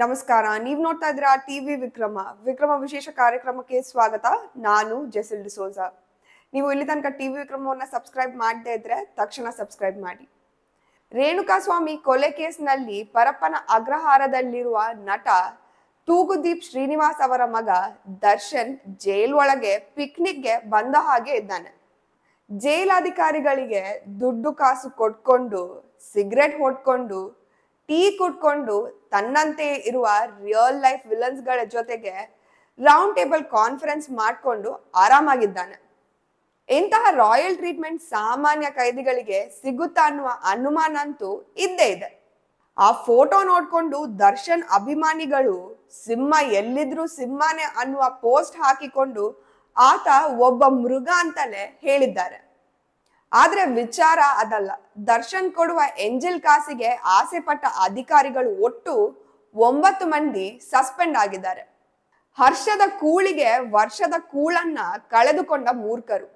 ನಮಸ್ಕಾರ. ನೀವು ನೋಡ್ತಾ ಇದ್ದೀರಾ ಟಿವಿ ವಿಕ್ರಮ. ವಿಕ್ರಮ ವಿಶೇಷ ಕಾರ್ಯಕ್ರಮಕ್ಕೆ ಸ್ವಾಗತ. ನಾನು ಜೆಸಿಲ್ ಡಿಸೋಜಾ. ನೀವು ಇಲ್ಲಿ ತನಕ ಟಿವಿ ವಿಕ್ರಮವನ್ನು ಸಬ್ಸ್ಕ್ರೈಬ್ ಮಾಡದೇ ಇದ್ರೆ ತಕ್ಷಣ ಸಬ್ಸ್ಕ್ರೈಬ್ ಮಾಡಿ. ರೇಣುಕಾಸ್ವಾಮಿ ಕೊಲೆ ಕೇಸ್ನಲ್ಲಿ ಪರಪ್ಪನ ಅಗ್ರಹಾರದಲ್ಲಿರುವ ನಟ ತೂಗುದೀಪ್ ಶ್ರೀನಿವಾಸ್ ಅವರ ಮಗ ದರ್ಶನ್ ಜೈಲ್ ಒಳಗೆ ಪಿಕ್ನಿಕ್ಗೆ ಬಂದ ಹಾಗೆ ಇದ್ದಾನೆ. ಜೈಲಾಧಿಕಾರಿಗಳಿಗೆ ದುಡ್ಡು ಕಾಸು ಕೊಟ್ಕೊಂಡು, ಸಿಗರೆಟ್ ಹೊಡ್ಕೊಂಡು ಟೀ ಕುಟ್ಕೊಂಡು ತನ್ನಂತೆ ಇರುವ ರಿಯಲ್ ಲೈಫ್ ವಿಲನ್ಸ್ಗಳ ಜೊತೆಗೆ ರೌಂಡ್ ಟೇಬಲ್ ಕಾನ್ಫರೆನ್ಸ್ ಮಾಡಿಕೊಂಡು ಆರಾಮಾಗಿದ್ದಾನೆ. ಇಂತಹ ರಾಯಲ್ ಟ್ರೀಟ್ಮೆಂಟ್ ಸಾಮಾನ್ಯ ಕೈದಿಗಳಿಗೆ ಸಿಗುತ್ತಾ ಅನ್ನುವ ಅನುಮಾನ ಅಂತೂ ಇದ್ದೇ ಇದೆ. ಆ ಫೋಟೋ ನೋಡ್ಕೊಂಡು ದರ್ಶನ್ ಅಭಿಮಾನಿಗಳು ಸಿಂಹ ಎಲ್ಲಿದ್ರು ಸಿಂಹನೇ ಅನ್ನುವ ಪೋಸ್ಟ್ ಹಾಕಿಕೊಂಡು ಆತ ಒಬ್ಬ ಮೃಗ ಅಂತಲೇ ಹೇಳಿದ್ದಾರೆ. ಆದ್ರೆ ವಿಚಾರ ಅದಲ್ಲ. ದರ್ಶನ್ ಕೊಡುವ ಎಂಜಿಲ್ ಕಾಸಿಗೆ ಆಸೆ ಪಟ್ಟ ಅಧಿಕಾರಿಗಳು ಒಟ್ಟು ಒಂಬತ್ತು ಮಂದಿ ಸಸ್ಪೆಂಡ್ ಆಗಿದ್ದಾರೆ. ಹರ್ಷದ ಕೂಳಿಗೆ ವರ್ಷದ ಕೂಳನ್ನ ಕಳೆದುಕೊಂಡ ಮೂರ್ಖರು.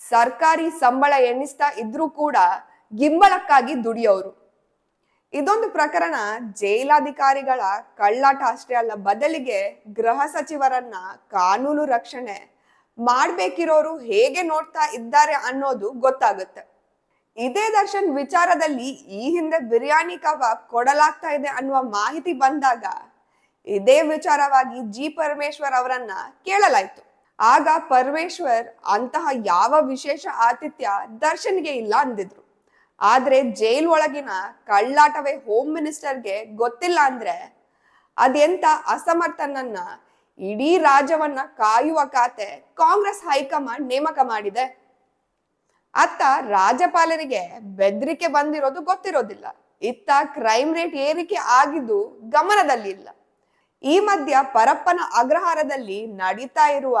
ಸರ್ಕಾರಿ ಸಂಬಳ ಎಣಿಸ್ತಾ ಇದ್ರೂ ಕೂಡ ಗಿಂಬಳಕ್ಕಾಗಿ ದುಡಿಯೋರು. ಇದೊಂದು ಪ್ರಕರಣ ಜೈಲಾಧಿಕಾರಿಗಳ ಕಳ್ಳಾಟ ಅಷ್ಟೇ ಅಲ್ಲ, ಬದಲಿಗೆ ಗೃಹ ಸಚಿವರನ್ನ ಕಾನೂನು ರಕ್ಷಣೆ ಮಾಡ್ಬೇಕಿರೋರು ಹೇಗೆ ನೋಡ್ತಾ ಇದ್ದಾರೆ ಅನ್ನೋದು ಗೊತ್ತಾಗುತ್ತೆ. ಇದೇ ದರ್ಶನ್ ವಿಚಾರದಲ್ಲಿ ಈ ಹಿಂದೆ ಬಿರಿಯಾನಿ ಕಬಾಬ್ ಕೊಡಲಾಗ್ತಾ ಇದೆ ಅನ್ನುವ ಮಾಹಿತಿ ಬಂದಾಗ ಇದೇ ವಿಚಾರವಾಗಿ ಜಿ ಪರಮೇಶ್ವರ್ ಅವರನ್ನ ಕೇಳಲಾಯ್ತು. ಆಗ ಪರಮೇಶ್ವರ್ ಅಂತಹ ಯಾವ ವಿಶೇಷ ಆತಿಥ್ಯ ದರ್ಶನ್ಗೆ ಇಲ್ಲ ಅಂದಿದ್ರು. ಆದ್ರೆ ಜೈಲ್ ಒಳಗಿನ ಕಳ್ಳಾಟವೇ ಹೋಮ್ ಮಿನಿಸ್ಟರ್ಗೆ ಗೊತ್ತಿಲ್ಲ ಅಂದ್ರೆ ಅದೆಂತ ಅಸಮರ್ಥನನ್ನ ಇಡೀ ರಾಜ್ಯವನ್ನ ಕಾಯುವ ಖಾತೆ ಕಾಂಗ್ರೆಸ್ ಹೈಕಮಾಂಡ್ ನೇಮಕ ಮಾಡಿದೆ. ಅತ್ತ ರಾಜ್ಯಪಾಲರಿಗೆ ಬೆದರಿಕೆ ಬಂದಿರೋದು ಗೊತ್ತಿರೋದಿಲ್ಲ. ಇತ್ತ ಕ್ರೈಮ್ ರೇಟ್ ಏರಿಕೆ ಆಗಿದ್ದು ಗಮನದಲ್ಲಿ ಇಲ್ಲ. ಈ ಮಧ್ಯ ಪರಪ್ಪನ ಅಗ್ರಹಾರದಲ್ಲಿ ನಡೀತಾ ಇರುವ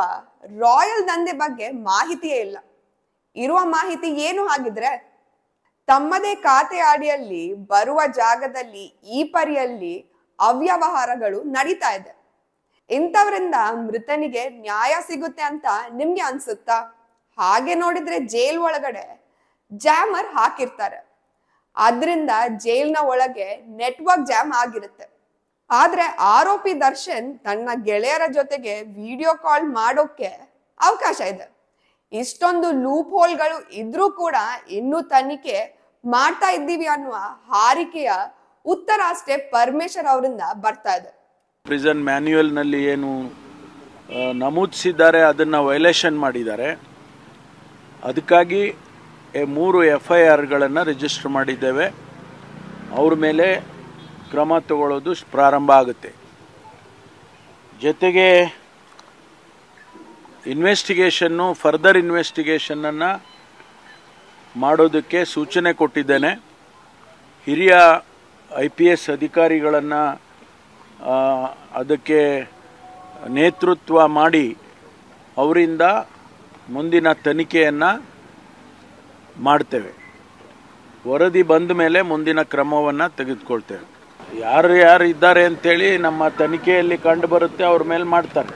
ರಾಯಲ್ ದಂಧೆ ಬಗ್ಗೆ ಮಾಹಿತಿಯೇ ಇಲ್ಲ. ಇರುವ ಮಾಹಿತಿ ಏನು ಆಗಿದ್ರೆ ತಮ್ಮದೇ ಖಾತೆ ಅಡಿಯಲ್ಲಿ ಬರುವ ಜಾಗದಲ್ಲಿ ಈ ಪರಿಯಲ್ಲಿ ಅವ್ಯವಹಾರಗಳು ನಡೀತಾ ಇದೆ. ಇಂಥವರಿಂದ ಮೃತನಿಗೆ ನ್ಯಾಯ ಸಿಗುತ್ತೆ ಅಂತ ನಿಮ್ಗೆ ಅನ್ಸುತ್ತಾ? ಹಾಗೆ ನೋಡಿದ್ರೆ ಜೈಲ್ ಒಳಗಡೆ ಜಾಮರ್ ಹಾಕಿರ್ತಾರೆ. ಆದ್ರಿಂದ ಜೈಲ್ನ ಒಳಗೆ ನೆಟ್ವರ್ಕ್ ಜಾಮ್ ಆಗಿರುತ್ತೆ. ಆದ್ರೆ ಆರೋಪಿ ದರ್ಶನ್ ತನ್ನ ಗೆಳೆಯರ ಜೊತೆಗೆ ವಿಡಿಯೋ ಕಾಲ್ ಮಾಡೋಕೆ ಅವಕಾಶ ಇದೆ. ಇಷ್ಟೊಂದು ಲೂಪ್ ಹೋಲ್ಗಳು ಇದ್ರೂ ಕೂಡ ಇನ್ನೂ ತನಿಖೆ ಮಾಡ್ತಾ ಇದ್ದೀವಿ ಅನ್ನುವ ಹಾರಿಕೆಯ ಉತ್ತರ ಅಷ್ಟೇ ಪರಮೇಶ್ವರ್ ಅವರಿಂದ ಬರ್ತಾ ಇದೆ. ಪ್ರಿಸನ್ ಮ್ಯಾನ್ಯುಯಲ್ನಲ್ಲಿ ಏನು ನಮೂದಿಸಿದ್ದಾರೆ, ಅದನ್ನು ವೈಲೇಷನ್ ಮಾಡಿದ್ದಾರೆ. ಅದಕ್ಕಾಗಿ ಮೂರು ಎಫ್ ಐ ಆರ್ಗಳನ್ನು ರಿಜಿಸ್ಟರ್ ಮಾಡಿದ್ದೇವೆ. ಅವ್ರ ಮೇಲೆ ಕ್ರಮ ತಗೊಳ್ಳೋದು ಪ್ರಾರಂಭ ಆಗುತ್ತೆ. ಜೊತೆಗೆ ಇನ್ವೆಸ್ಟಿಗೇಷನ್ನು ಫರ್ದರ್ ಇನ್ವೆಸ್ಟಿಗೇಷನನ್ನು ಮಾಡೋದಕ್ಕೆ ಸೂಚನೆ ಕೊಟ್ಟಿದ್ದೇನೆ. ಹಿರಿಯ ಐ ಪಿ ಎಸ್ ಅಧಿಕಾರಿಗಳನ್ನು ಅದಕ್ಕೆ ನೇತೃತ್ವ ಮಾಡಿ ಅವರಿಂದ ಮುಂದಿನ ತನಿಖೆಯನ್ನು ಮಾಡ್ತೇವೆ. ವರದಿ ಬಂದ ಮೇಲೆ ಮುಂದಿನ ಕ್ರಮವನ್ನು ತೆಗೆದುಕೊಳ್ತೇವೆ. ಯಾರು ಯಾರು ಇದ್ದಾರೆ ಅಂತೇಳಿ ನಮ್ಮ ತನಿಖೆಯಲ್ಲಿ ಕಂಡು ಬರುತ್ತೆ, ಅವ್ರ ಮೇಲೆ ಮಾಡ್ತಾರೆ.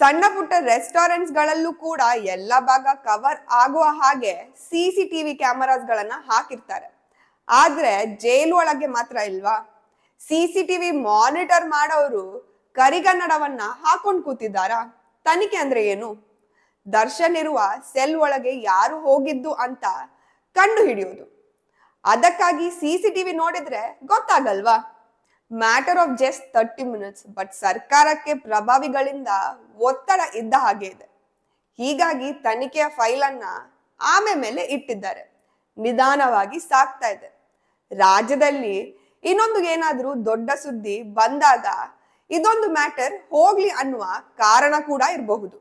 ಸಣ್ಣ ಪುಟ್ಟ ರೆಸ್ಟೋರೆಂಟ್ಸ್ ಗಳಲ್ಲೂ ಕೂಡ ಎಲ್ಲ ಭಾಗ ಕವರ್ ಆಗುವ ಹಾಗೆ ಸಿಸಿಟಿವಿ ವಿ ಗಳನ್ನ ಹಾಕಿರ್ತಾರೆ. ಆದ್ರೆ ಜೈಲು ಒಳಗೆ ಮಾತ್ರ ಇಲ್ವಾ? ಸಿಸಿಟಿವಿ ಮಾನಿಟರ್ ಮಾಡೋರು ಕರಿಗನ್ನಡವನ್ನ ಹಾಕೊಂಡ್ ಕೂತಿದ್ದಾರಾ? ತನಿಖೆ ಅಂದ್ರೆ ಏನು? ದರ್ಶನ್ ಇರುವ ಸೆಲ್ ಒಳಗೆ ಯಾರು ಹೋಗಿದ್ದು ಅಂತ ಕಂಡು ಹಿಡಿಯೋದು ಅದಕ್ಕಾಗಿ ಸಿಸಿಟಿವಿ ನೋಡಿದ್ರೆ ಗೊತ್ತಾಗಲ್ವಾ? Matter of just thirty minutes, but ಸರ್ಕಾರಕ್ಕೆ ಪ್ರಭಾವಿಗಳಿಂದ ಒತ್ತಡ ಇದ್ದ ಹಾಗೆ ಇದೆ. ಹೀಗಾಗಿ ತನಿಖೆಯ ಫೈಲ್ ಅನ್ನ ಆಮೆ ಮೇಲೆ ಇಟ್ಟಿದ್ದಾರೆ. ನಿಧಾನವಾಗಿ ಸಾಕ್ತಾ ಇದೆ. ರಾಜ್ಯದಲ್ಲಿ ಇನ್ನೊಂದು ಏನಾದ್ರೂ ದೊಡ್ಡ ಸುದ್ದಿ ಬಂದಾಗ ಇದೊಂದು ಮ್ಯಾಟರ್ ಹೋಗ್ಲಿ ಅನ್ನುವ ಕಾರಣ ಕೂಡ ಇರಬಹುದು.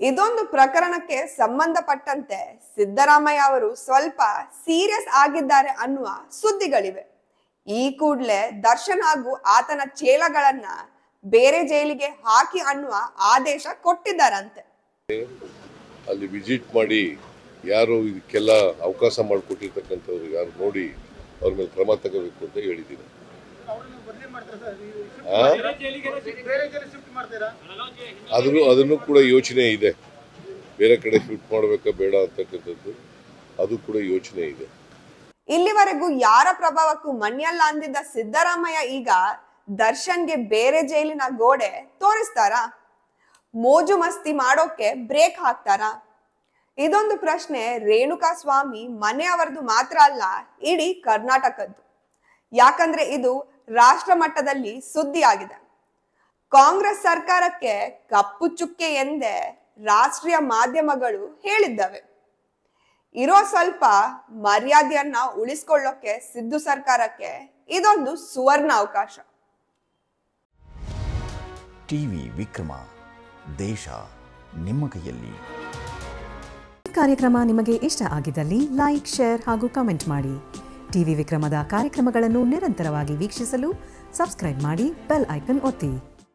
ಇದೊಂದು ಪ್ರಕರಣಕ್ಕೆ ಸಂಬಂಧಪಟ್ಟಂತೆ ಸಿದ್ದರಾಮಯ್ಯ ಅವರು ಸ್ವಲ್ಪ ಸೀರಿಯಸ್ ಆಗಿದ್ದಾರೆ ಅನ್ನುವ ಸುದ್ದಿಗಳಿವೆ. ಈ ಕೂಡಲೇ ದರ್ಶನ್ ಹಾಗೂ ಆತನ ಚೇಲಗಳನ್ನ ಬೇರೆ ಜೈಲಿಗೆ ಹಾಕಿ ಅನ್ನುವ ಆದೇಶ ಕೊಟ್ಟಿದ್ದಾರಂತೆ. ಅಲ್ಲಿ ವಿಸಿಟ್ ಮಾಡಿ ಯಾರು ಇದಕ್ಕೆಲ್ಲ ಅವಕಾಶ ಮಾಡಿಕೊಟ್ಟಿರ್ತಕ್ಕಂಥವ್ರು ಯಾರು ನೋಡಿ ಅವ್ರ ಮೇಲೆ ಕ್ರಮ ತಗೋಬೇಕು ಅಂತ ಹೇಳಿದ್ದೀನಿ? ಅದನ್ನು ಅದನ್ನು ಕೂಡ ಯೋಚನೆ ಇದೆ. ಬೇರೆ ಕಡೆ ಶಿಫ್ಟ್ ಮಾಡಬೇಕಾ ಬೇಡ ಅಂತಕ್ಕಂಥದ್ದು ಅದು ಕೂಡ ಯೋಚನೆ ಇದೆ. ಇಲ್ಲಿವರೆಗೂ ಯಾರ ಪ್ರಭಾವಕ್ಕೂ ಮಣ್ಯಲ್ಲ ಅಂದಿದ್ದ ಸಿದ್ದರಾಮಯ್ಯ ಈಗ ದರ್ಶನ್ಗೆ ಬೇರೆ ಜೈಲಿನ ಗೋಡೆ ತೋರಿಸ್ತಾರಾ? ಮೋಜು ಮಸ್ತಿ ಮಾಡೋಕೆ ಬ್ರೇಕ್ ಹಾಕ್ತಾರಾ? ಇದೊಂದು ಪ್ರಶ್ನೆ ರೇಣುಕಾ ಸ್ವಾಮಿ ಮನೆಯವರದು ಮಾತ್ರ ಅಲ್ಲ, ಇಡೀ ಕರ್ನಾಟಕದ್ದು. ಯಾಕಂದ್ರೆ ಇದು ರಾಷ್ಟ್ರ ಮಟ್ಟದಲ್ಲಿ ಸುದ್ದಿ ಆಗಿದೆ ಕಾಂಗ್ರೆಸ್ ಸರ್ಕಾರಕ್ಕೆ ಕಪ್ಪು ಚುಕ್ಕೆ ಎಂದೇ ರಾಷ್ಟ್ರೀಯ ಮಾಧ್ಯಮಗಳು ಹೇಳಿದ್ದವೆ. ಇರೋ ಸ್ವಲ್ಪ ಮರ್ಯಾದೆಯನ್ನ ಉಳಿಸ್ಕೊಳ್ಳೋಕೆ ಸಿದ್ದು ಸರ್ಕಾರಕ್ಕೆ ಇದೊಂದು ಸುವರ್ಣ ಅವಕಾಶ. ಟಿವಿ ವಿಕ್ರಮ, ದೇಶ ನಿಮ್ಮ ಕೈಯಲ್ಲಿ. ಕಾರ್ಯಕ್ರಮ ನಿಮಗೆ ಇಷ್ಟ ಆಗಿದ್ದಲ್ಲಿ ಲೈಕ್, ಶೇರ್ ಹಾಗೂ ಕಮೆಂಟ್ ಮಾಡಿ. ಟಿವಿ ವಿಕ್ರಮದ ಕಾರ್ಯಕ್ರಮಗಳನ್ನು ನಿರಂತರವಾಗಿ ವೀಕ್ಷಿಸಲು ಸಬ್ಸ್ಕ್ರೈಬ್ ಮಾಡಿ, ಬೆಲ್ ಐಕನ್ ಒತ್ತಿ.